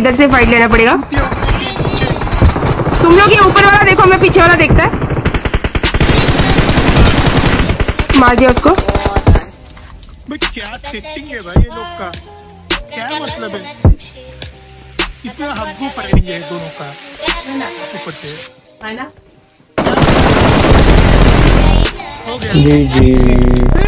इधर से फाइट लेना पड़ेगा। तुम लोग ये ऊपर वाला देखो मैं पीछे वाला देखता है। मार दिया उसको। क्या सेटिंग है भाई ये लोग का? क्या मतलब है? इतना हमको फायरिंग है दोनों का। ऊपर से। है ना? हो गया। जी जी।